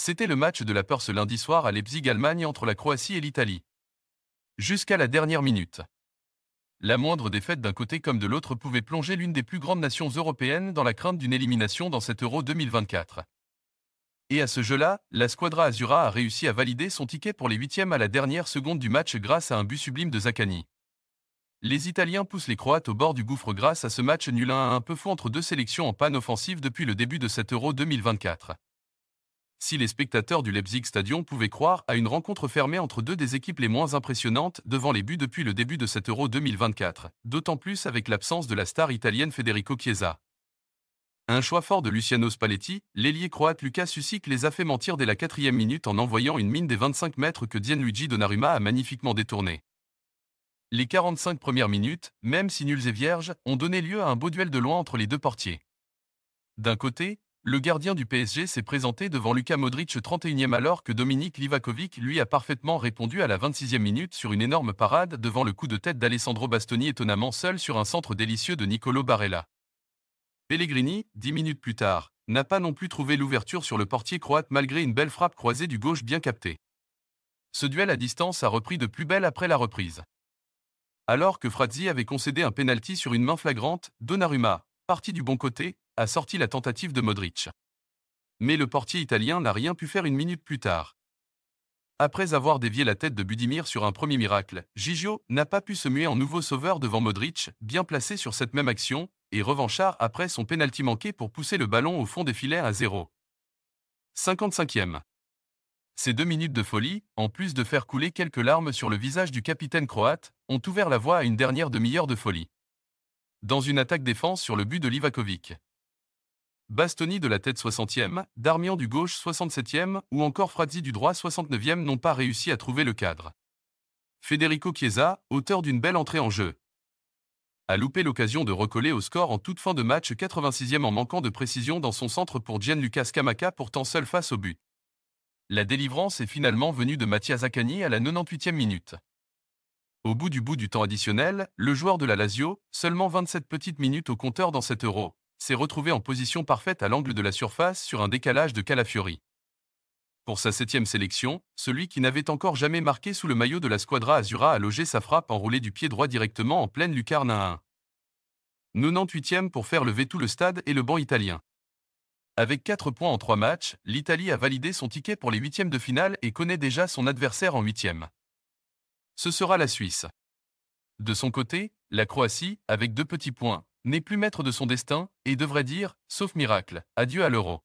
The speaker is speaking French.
C'était le match de la peur lundi soir à Leipzig-Allemagne entre la Croatie et l'Italie. Jusqu'à la dernière minute. La moindre défaite d'un côté comme de l'autre pouvait plonger l'une des plus grandes nations européennes dans la crainte d'une élimination dans cet Euro 2024. Et à ce jeu-là, la Squadra Azura a réussi à valider son ticket pour les huitièmes à la dernière seconde du match grâce à un but sublime de Zaccani. Les Italiens poussent les Croates au bord du gouffre grâce à ce match nul 1 un peu fou entre deux sélections en panne offensive depuis le début de cet Euro 2024. Si les spectateurs du Leipzig Stadion pouvaient croire à une rencontre fermée entre deux des équipes les moins impressionnantes devant les buts depuis le début de cet Euro 2024, d'autant plus avec l'absence de la star italienne Federico Chiesa. Un choix fort de Luciano Spalletti, l'ailier croate Lucas Susic les a fait mentir dès la quatrième minute en envoyant une mine des 25 mètres que Gianluigi Donnarumma a magnifiquement détourné. Les 45 premières minutes, même si nulles et vierges, ont donné lieu à un beau duel de loin entre les deux portiers. D'un côté, le gardien du PSG s'est présenté devant Luka Modric 31e alors que Dominique Livakovic lui a parfaitement répondu à la 26e minute sur une énorme parade devant le coup de tête d'Alessandro Bastoni étonnamment seul sur un centre délicieux de Nicolo Barella. Pellegrini, dix minutes plus tard, n'a pas non plus trouvé l'ouverture sur le portier croate malgré une belle frappe croisée du gauche bien captée. Ce duel à distance a repris de plus belle après la reprise. Alors que Frazzi avait concédé un penalty sur une main flagrante, Donnarumma, parti du bon côté, a sorti la tentative de Modric. Mais le portier italien n'a rien pu faire une minute plus tard. Après avoir dévié la tête de Budimir sur un premier miracle, Gigio n'a pas pu se muer en nouveau sauveur devant Modric, bien placé sur cette même action, et revanchard après son penalty manqué pour pousser le ballon au fond des filets à zéro. 55e. Ces deux minutes de folie, en plus de faire couler quelques larmes sur le visage du capitaine croate, ont ouvert la voie à une dernière demi-heure de folie. Dans une attaque-défense sur le but de Livakovic. Bastoni de la tête 60e, Darmian du gauche 67e ou encore Frazzi du droit 69e n'ont pas réussi à trouver le cadre. Federico Chiesa, auteur d'une belle entrée en jeu, a loupé l'occasion de recoller au score en toute fin de match 86e en manquant de précision dans son centre pour Gianluca Scamacca pourtant seul face au but. La délivrance est finalement venue de Mathias Zaccani à la 98e minute. Au bout du bout du temps additionnel, le joueur de la Lazio, seulement 27 petites minutes au compteur dans cet euro, s'est retrouvé en position parfaite à l'angle de la surface sur un décalage de Calafiori. Pour sa septième sélection, celui qui n'avait encore jamais marqué sous le maillot de la Squadra Azura a logé sa frappe enroulée du pied droit directement en pleine lucarne à 1. 98e pour faire lever tout le stade et le banc italien. Avec 4 points en 3 matchs, l'Italie a validé son ticket pour les huitièmes de finale et connaît déjà son adversaire en huitième. Ce sera la Suisse. De son côté, la Croatie, avec deux petits points, n'est plus maître de son destin et devrait dire, sauf miracle, adieu à l'euro.